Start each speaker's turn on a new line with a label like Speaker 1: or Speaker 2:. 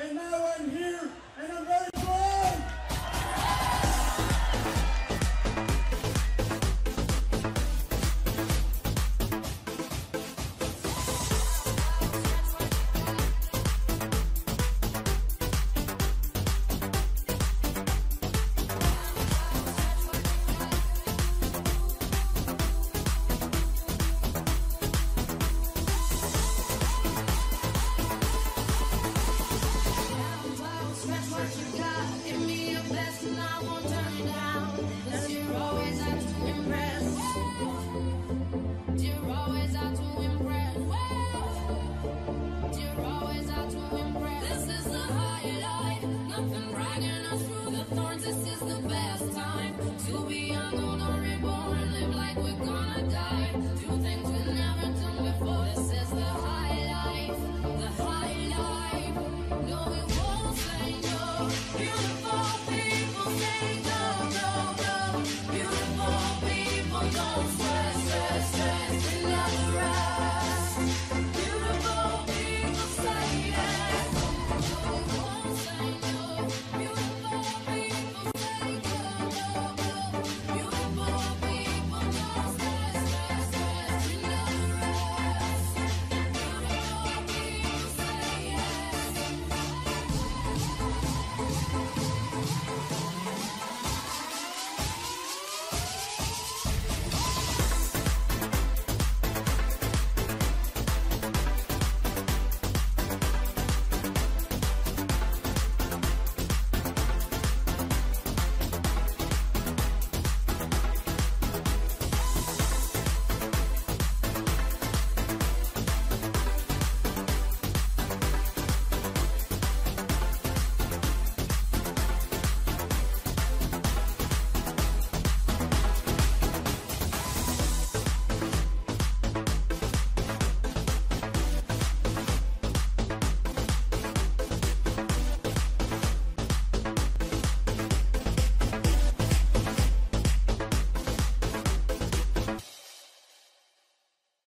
Speaker 1: And now I'm here, and I'm ready
Speaker 2: that's what you got. Give me your best and I won't turn it down. Cause you're